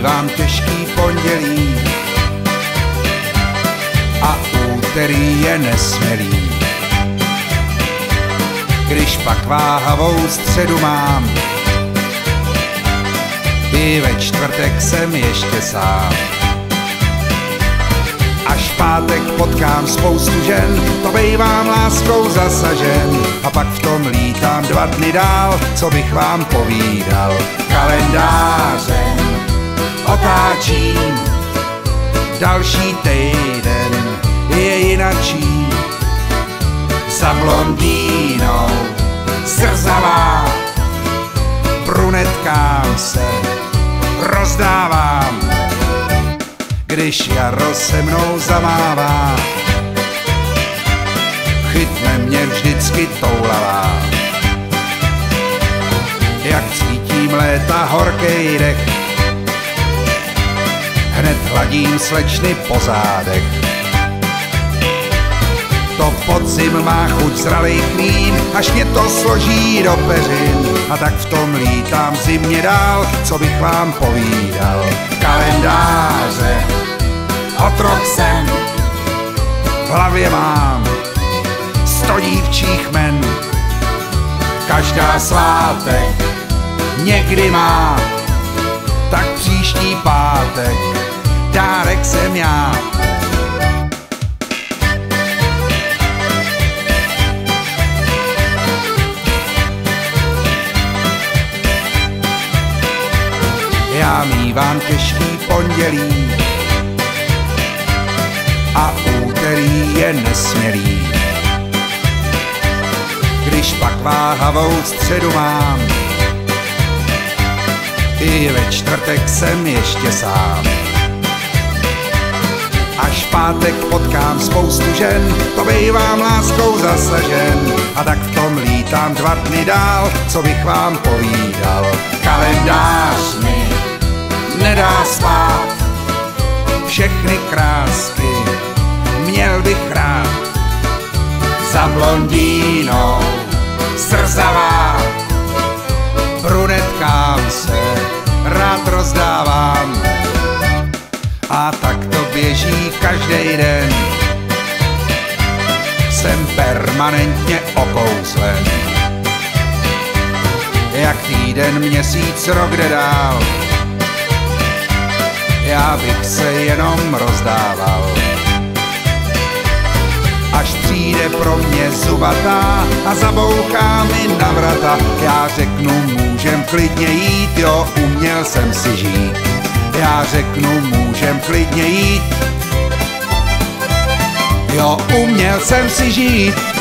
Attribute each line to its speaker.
Speaker 1: mívám těžký pondělí a úterý je nesmělý. Když pak váhavou středu mám, i ve čtvrtek jsem ještě sám. Až v pátek potkám spoustu žen, to bejvám láskou zasažen. A pak v tom lítám dva dny dál, co bych vám povídal. Kalendářem otáčím, další týden je jinačí. Za blondýnou zrzavá, brunetkám se rozdávám, když jaro se mnou zamává. Chytne mě vždycky toulavá. Jak cítím léta horkej dech, hned hladím slečny po zádech. To podzim má chuť zralej vín, až mě to složí do peřin. A tak v tom lítám zimně dál, co bych vám povídal. Kalendáře, otrok jsem, v hlavě mám sto dívčích men. Každá svátek někdy má, tak příští pátek dárek jsem já. Já mívám těžký pondělí a úterý je nesmělý. Když pak váhavou středu mám, i ve čtvrtek jsem ještě sám. Až pátek potkám spoustu žen, to bývám láskou zasažen. A tak v tom lítám dva dny dál, co bych vám povídal. Kalendář mi nedá spát, všechny krásky měl bych rád. Za blondínou srzavá, brunetkám se rád rozdávám. A tak to běží každý den, jsem permanentně okouzlen. Jak týden, měsíc, rok jde dál, já bych se jenom rozdával. Až přijde pro mě zubatá a zabouchá mi na vrata, já řeknu, můžem klidně jít, jo, uměl jsem si žít. Já řeknu, můžem klidně jít, jo, uměl jsem si žít.